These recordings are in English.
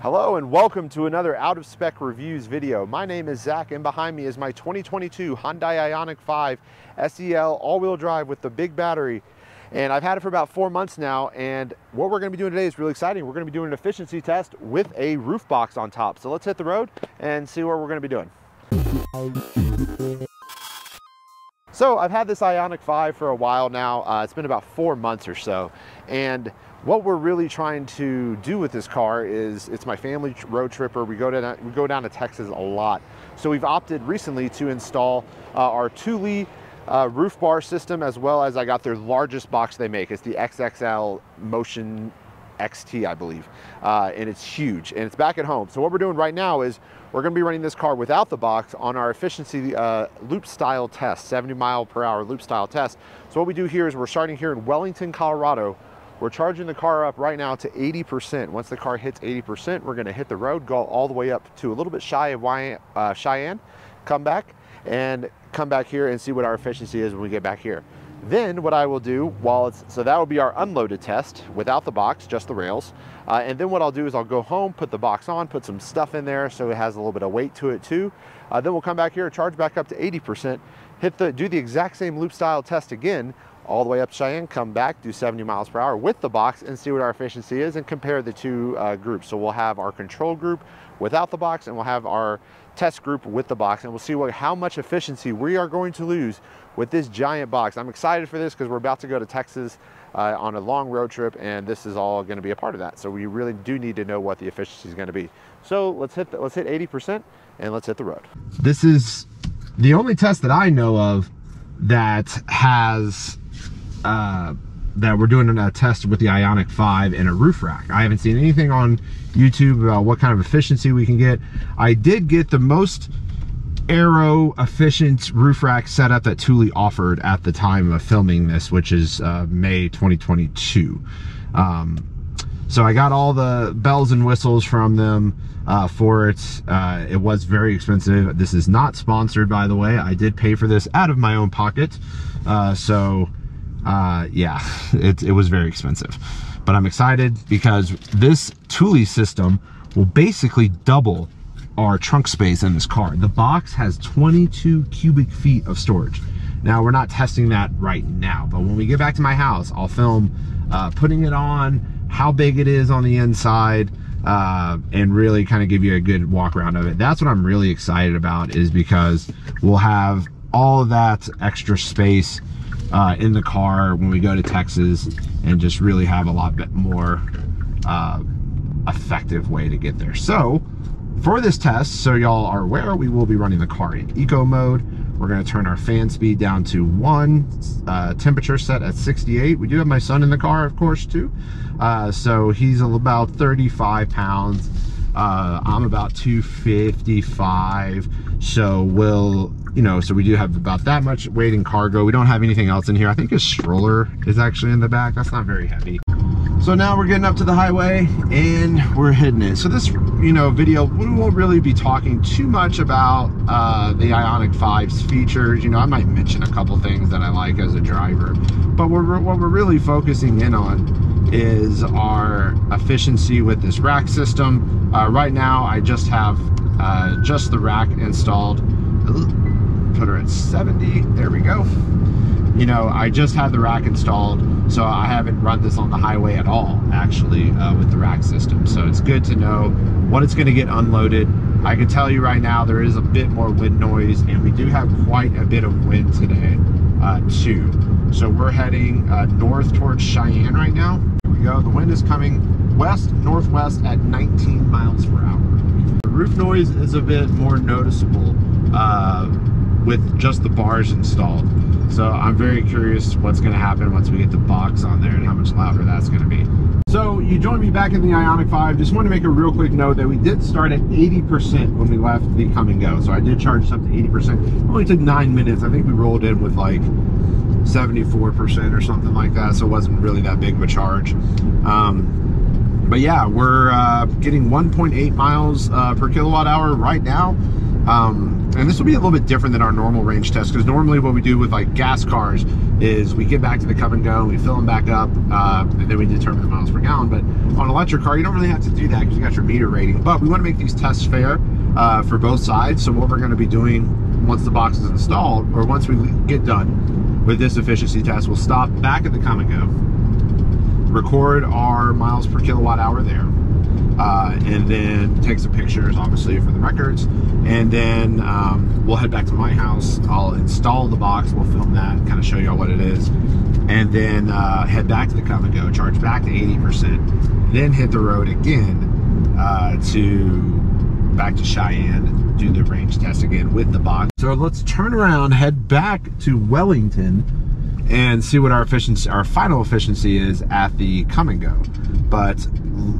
Hello and welcome to another Out of Spec Reviews video. My name is Zach and behind me is my 2022 Hyundai Ioniq 5 SEL all-wheel drive with the big battery. And I've had it for about four months now and what we're gonna be doing today is really exciting. We're gonna be doing an efficiency test with a roof box on top. So let's hit the road and see what we're gonna be doing. So I've had this Ioniq 5 for a while now. Uh, it's been about four months or so. And what we're really trying to do with this car is it's my family road tripper. We go down, we go down to Texas a lot. So we've opted recently to install uh, our Thule uh, roof bar system as well as I got their largest box they make. It's the XXL Motion XT, I believe. Uh, and it's huge and it's back at home. So what we're doing right now is we're gonna be running this car without the box on our efficiency uh, loop style test, 70 mile per hour loop style test. So what we do here is we're starting here in Wellington, Colorado, we're charging the car up right now to 80%. Once the car hits 80%, we're gonna hit the road, go all the way up to a little bit shy of uh, Cheyenne, come back, and come back here and see what our efficiency is when we get back here. Then what I will do while it's, so that will be our unloaded test without the box, just the rails. Uh, and then what I'll do is I'll go home, put the box on, put some stuff in there so it has a little bit of weight to it too. Uh, then we'll come back here, charge back up to 80%, hit the, do the exact same loop style test again, all the way up Cheyenne, come back, do 70 miles per hour with the box and see what our efficiency is and compare the two uh, groups. So we'll have our control group without the box and we'll have our test group with the box and we'll see what, how much efficiency we are going to lose with this giant box. I'm excited for this because we're about to go to Texas uh, on a long road trip and this is all going to be a part of that. So we really do need to know what the efficiency is going to be. So let's hit, the, let's hit 80% and let's hit the road. This is the only test that I know of that has uh, that we're doing a test with the Ioniq 5 in a roof rack. I haven't seen anything on YouTube about what kind of efficiency we can get. I did get the most aero efficient roof rack setup that Thule offered at the time of filming this, which is uh, May 2022. Um, so I got all the bells and whistles from them uh, for it. Uh, it was very expensive. This is not sponsored, by the way. I did pay for this out of my own pocket. Uh, so uh, yeah, it, it was very expensive. But I'm excited because this Thule system will basically double our trunk space in this car. The box has 22 cubic feet of storage. Now we're not testing that right now, but when we get back to my house, I'll film uh, putting it on, how big it is on the inside, uh, and really kind of give you a good walk around of it. That's what I'm really excited about is because we'll have all of that extra space uh, in the car when we go to Texas and just really have a lot bit more uh, effective way to get there. So for this test, so y'all are aware, we will be running the car in eco mode. We're gonna turn our fan speed down to one, uh, temperature set at 68. We do have my son in the car, of course, too. Uh, so he's about 35 pounds. Uh, I'm about 255. So we'll you know, so we do have about that much weight in cargo. We don't have anything else in here. I think a stroller is actually in the back. That's not very heavy. So now we're getting up to the highway and we're hitting it. So this, you know, video, we won't really be talking too much about uh, the Ioniq 5's features. You know, I might mention a couple things that I like as a driver, but we're, what we're really focusing in on is our efficiency with this rack system. Uh, right now, I just have uh, just the rack installed put her at 70. There we go. You know, I just had the rack installed, so I haven't run this on the highway at all, actually, uh, with the rack system. So it's good to know what it's gonna get unloaded. I can tell you right now, there is a bit more wind noise, and we do have quite a bit of wind today, uh, too. So we're heading uh, north towards Cheyenne right now. Here we go. The wind is coming west, northwest at 19 miles per hour. The roof noise is a bit more noticeable. Uh, with just the bars installed. So I'm very curious what's gonna happen once we get the box on there and how much louder that's gonna be. So you joined me back in the Ioniq 5. Just want to make a real quick note that we did start at 80% when we left the Kum & Go. So I did charge up to 80%. It only took nine minutes. I think we rolled in with like 74% or something like that. So it wasn't really that big of a charge. Um, but yeah, we're uh, getting 1.8 miles uh, per kilowatt hour right now. Um, and this will be a little bit different than our normal range test because normally what we do with like gas cars is we get back to the Kum & Go, we fill them back up, uh, and then we determine the miles per gallon. But on an electric car, you don't really have to do that because you got your meter rating. But we want to make these tests fair uh, for both sides. So what we're going to be doing once the box is installed, or once we get done with this efficiency test, we'll stop back at the Kum & Go, record our miles per kilowatt hour there uh, and then take some pictures, obviously, for the records. And then um, we'll head back to my house. I'll install the box. We'll film that, kind of show you all what it is. And then uh, head back to the Kum & Go, charge back to 80%. Then hit the road again uh, to back to Cheyenne, do the range test again with the box. So let's turn around, head back to Wellington, and see what our efficiency, our final efficiency is at the Kum & Go. But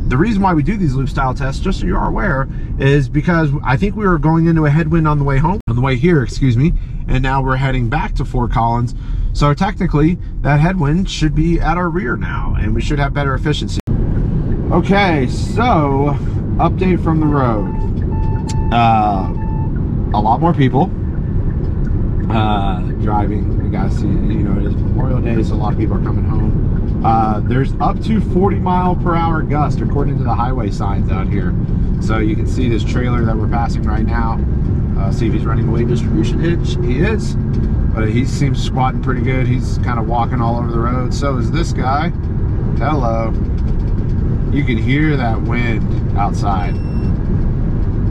the reason why we do these loop style tests, just so you are aware, is because I think we were going into a headwind on the way home, on the way here, excuse me, and now we're heading back to Fort Collins. So technically, that headwind should be at our rear now, and we should have better efficiency. Okay, so update from the road. Uh, a lot more people uh, driving. You guys see, you know, it is Memorial Day, so a lot of people are coming home. Uh, there's up to 40 mile per hour gust according to the highway signs out here. So you can see this trailer that we're passing right now. Uh, see if he's running away distribution hitch. He is, but he seems squatting pretty good. He's kind of walking all over the road. So is this guy. Hello. You can hear that wind outside.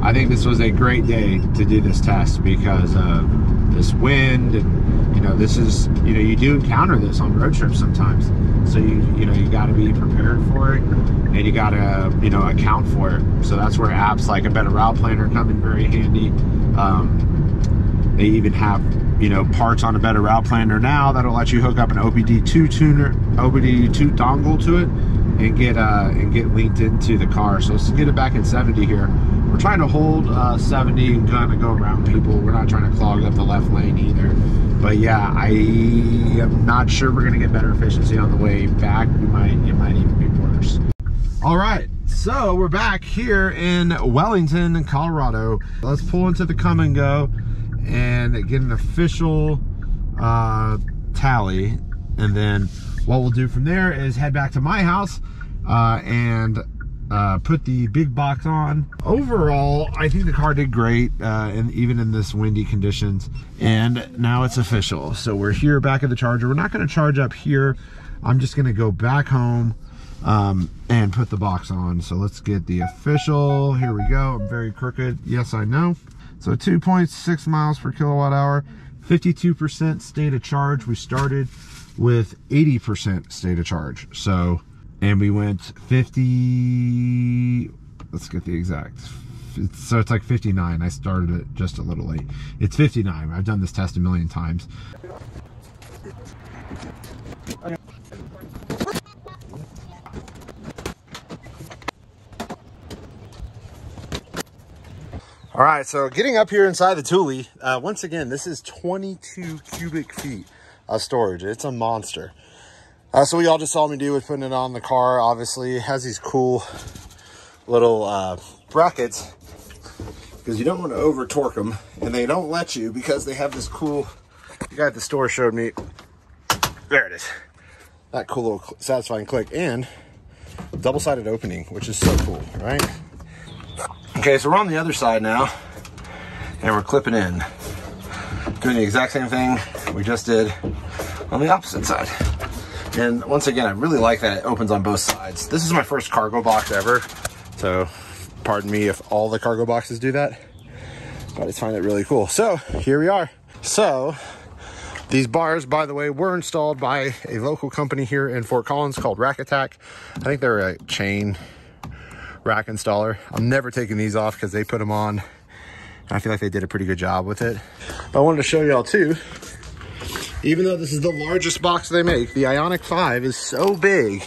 I think this was a great day to do this test because of this wind and you know this is you know you do encounter this on road trips sometimes. So you you know you got to be prepared for it and you got to you know account for it. So that's where apps like a better route planner come in very handy. Um, they even have you know parts on a better route planner now that'll let you hook up an OBD2 tuner OBD2 dongle to it and get uh, and get linked into the car. So let's get it back in 70 here we're trying to hold uh, 70 and kind of go around people. We're not trying to clog up the left lane either. But yeah, I am not sure we're gonna get better efficiency on the way back. We might, it might even be worse. All right, so we're back here in Wellington, Colorado. Let's pull into the Kum & Go and get an official uh, tally. And then what we'll do from there is head back to my house uh, and uh, put the big box on. Overall, I think the car did great, uh, and even in this windy conditions. And now it's official. So we're here back at the charger. We're not going to charge up here. I'm just going to go back home um, and put the box on. So let's get the official. Here we go. I'm very crooked. Yes, I know. So 2.6 miles per kilowatt hour, 52% state of charge. We started with 80% state of charge. So and we went 50 let's get the exact so it's like 59 i started it just a little late. It's 59 i've done this test a million times. All right so getting up here inside the Thule uh, once again this is 22 cubic feet of storage. It's a monster uh, so we all just saw me do with putting it on the car. Obviously, it has these cool little uh, brackets because you don't want to over torque them, and they don't let you because they have this cool. The guy at the store showed me. There it is. That cool little satisfying click and double-sided opening, which is so cool, right? Okay, so we're on the other side now, and we're clipping in, doing the exact same thing we just did on the opposite side. And once again, I really like that it opens on both sides. This is my first cargo box ever. So pardon me if all the cargo boxes do that, but I just find it really cool. So here we are. So these bars, by the way, were installed by a local company here in Fort Collins called Rack Attack. I think they're a chain rack installer. I'm never taking these off because they put them on. I feel like they did a pretty good job with it. But I wanted to show y'all too even though this is the largest box they make, the Ioniq 5 is so big,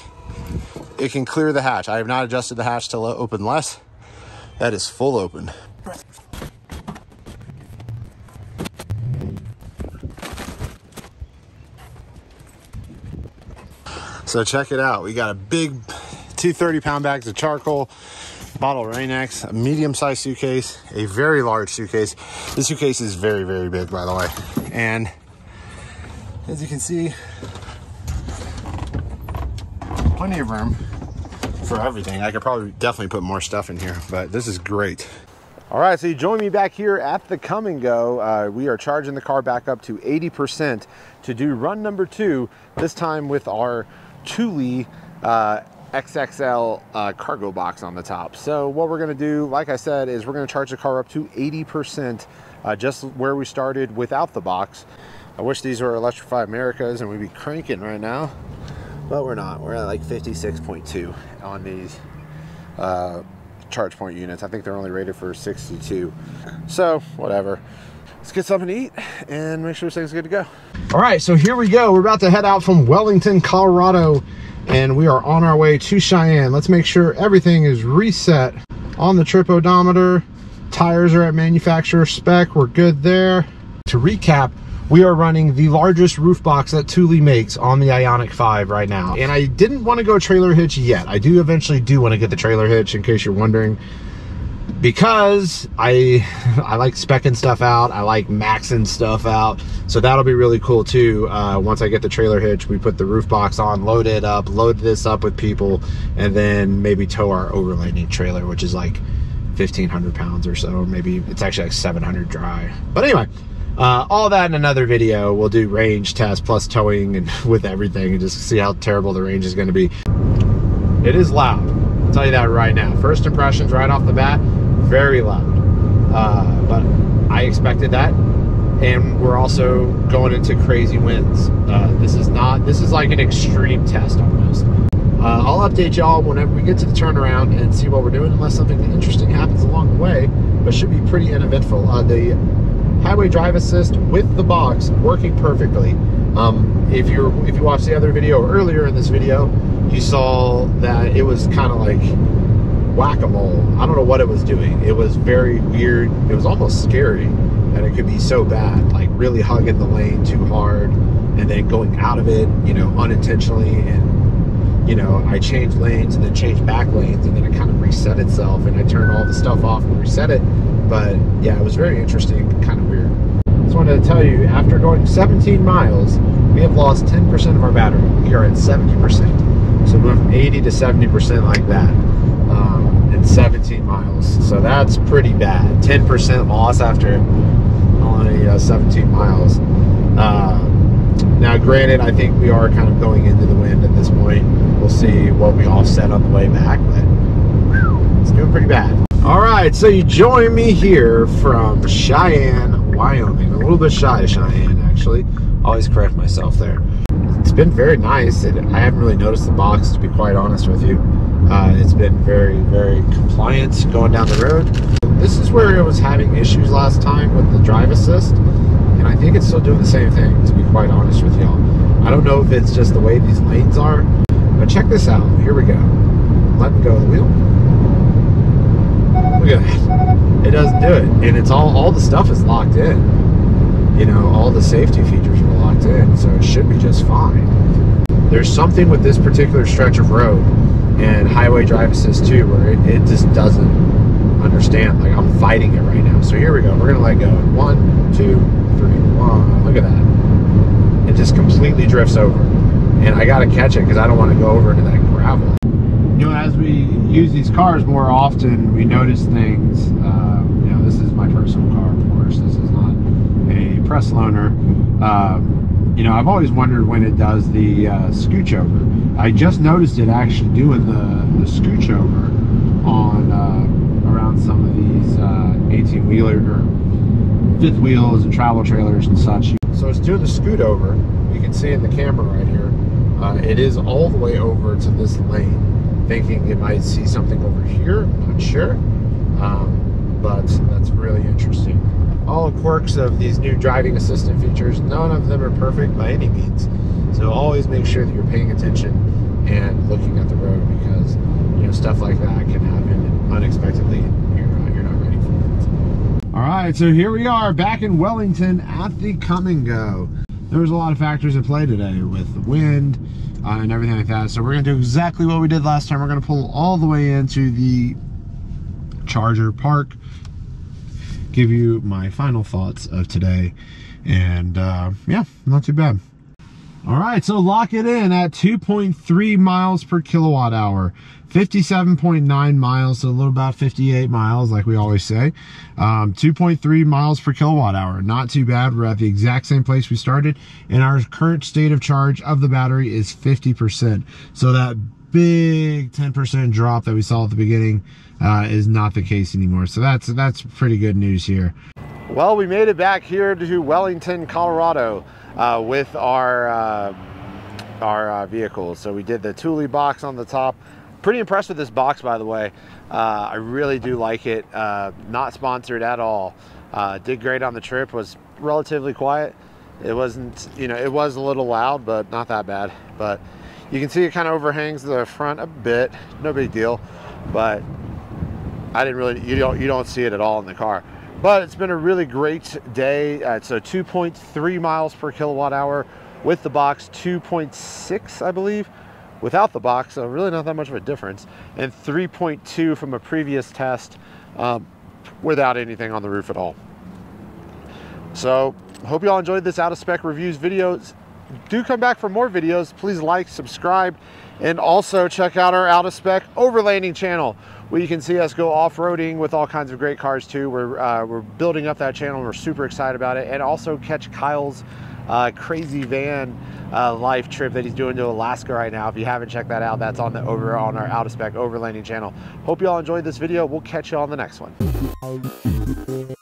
it can clear the hatch. I have not adjusted the hatch to open less. That is full open. So check it out. We got a big two 30 pound bags of charcoal, bottle of Rain-X, a medium-sized suitcase, a very large suitcase. This suitcase is very, very big, by the way. And as you can see, plenty of room for everything. I could probably definitely put more stuff in here, but this is great. All right, so you join me back here at the Kum & Go. Uh, we are charging the car back up to 80% to do run number two, this time with our Thule uh, XXL uh, cargo box on the top. So what we're gonna do, like I said, is we're gonna charge the car up to 80%, uh, just where we started without the box. I wish these were Electrify Americas and we'd be cranking right now, but we're not. We're at like 56.2 on these uh, ChargePoint units. I think they're only rated for 62. So whatever. Let's get something to eat and make sure this thing's good to go. All right, so here we go. We're about to head out from Wellington, Colorado, and we are on our way to Cheyenne. Let's make sure everything is reset on the trip odometer. Tires are at manufacturer spec. We're good there. To recap, we are running the largest roof box that Thule makes on the Ioniq 5 right now. And I didn't want to go trailer hitch yet. I do eventually do want to get the trailer hitch in case you're wondering because I I like specking stuff out. I like maxing stuff out. So that'll be really cool too. Uh, once I get the trailer hitch, we put the roof box on, load it up, load this up with people, and then maybe tow our overlanding trailer, which is like 1,500 pounds or so. Maybe it's actually like 700 dry. But anyway, uh, all that in another video. We'll do range test plus towing and with everything and just see how terrible the range is going to be. It is loud. I'll tell you that right now. First impressions right off the bat, very loud. Uh, but I expected that. And we're also going into crazy winds. Uh, this is not, this is like an extreme test almost. Uh, I'll update y'all whenever we get to the turnaround and see what we're doing, unless something interesting happens along the way, but should be pretty uneventful. Uh, the highway drive assist with the box working perfectly. Um, if you if you watched the other video earlier in this video, you saw that it was kind of like whack-a-mole. I don't know what it was doing. It was very weird. It was almost scary and it could be so bad, like really hugging the lane too hard and then going out of it, you know, unintentionally and you know, I changed lanes and then changed back lanes and then it kind of reset itself and I turned all the stuff off and reset it. But yeah, it was very interesting, kind of wanted to tell you, after going 17 miles, we have lost 10% of our battery. We are at 70%. So went from 80 to 70% like that um, in 17 miles. So that's pretty bad. 10% loss after only uh, 17 miles. Uh, now, granted, I think we are kind of going into the wind at this point. We'll see what we offset on the way back, but it's doing pretty bad. All right, so you join me here from Cheyenne, Wyoming. A little bit shy of Cheyenne, actually. Always correct myself there. It's been very nice. It, I haven't really noticed the box, to be quite honest with you. Uh, it's been very, very compliant going down the road. This is where it was having issues last time with the drive assist, and I think it's still doing the same thing, to be quite honest with y'all. I don't know if it's just the way these lanes are, but check this out. Here we go. Let me go of the wheel. Look at that. It doesn't do it. And it's all, all the stuff is locked in. You know, all the safety features are locked in, so it should be just fine. There's something with this particular stretch of road and highway drive assist too, where it, it just doesn't understand. Like I'm fighting it right now. So here we go. We're gonna let go. One, two, three, one. Look at that. It just completely drifts over. And I gotta catch it because I don't want to go over into that gravel you know, as we use these cars more often, we notice things. Uh, you know, this is my personal car, of course. This is not a press loaner. Um, you know, I've always wondered when it does the uh, scooch over. I just noticed it actually doing the, the scooch over on uh, around some of these 18 uh, wheeler or fifth wheels and travel trailers and such. So it's doing the scoot over. You can see in the camera right here. Uh, it is all the way over to this lane thinking it might see something over here. Not sure. Um, but that's really interesting. All quirks of these new driving assistant features, none of them are perfect by any means. So always make sure that you're paying attention and looking at the road because you know stuff like that can happen unexpectedly. You're not, you're not ready for it. All right, so here we are back in Wellington at the Kum & Go. There was a lot of factors at play today with the wind, uh, and everything like that. So we're gonna do exactly what we did last time. We're gonna pull all the way into the charger, park, give you my final thoughts of today. And uh, yeah, not too bad. All right, so lock it in at 2.3 miles per kilowatt hour. 57.9 miles, so a little about 58 miles, like we always say. Um, 2.3 miles per kilowatt hour, not too bad. We're at the exact same place we started, and our current state of charge of the battery is 50%. So that big 10% drop that we saw at the beginning uh, is not the case anymore. So that's that's pretty good news here. Well, we made it back here to Wellington, Colorado uh, with our uh, our uh, vehicles. So we did the Thule box on the top. Pretty impressed with this box, by the way. Uh, I really do like it. Uh, not sponsored at all. Did great on the trip. Was relatively quiet. It wasn't, you know, it was a little loud, but not that bad. But you can see it kind of overhangs the front a bit. No big deal. But I didn't really, you don't, you don't see it at all in the car. But it's been a really great day. Uh, it's a 2.3 miles per kilowatt hour with the box, 2.6, I believe without the box, so really not that much of a difference. And 3.2 from a previous test um, without anything on the roof at all. So hope you all enjoyed this out of spec reviews videos. Do come back for more videos. Please like, subscribe, and also check out our out of spec overlanding channel where you can see us go off-roading with all kinds of great cars too. We're, uh, we're building up that channel. We're super excited about it. And also catch Kyle's uh, crazy van uh, life trip that he's doing to Alaska right now. If you haven't checked that out, that's on the over on our out of spec overlanding channel. Hope you all enjoyed this video. We'll catch you on the next one.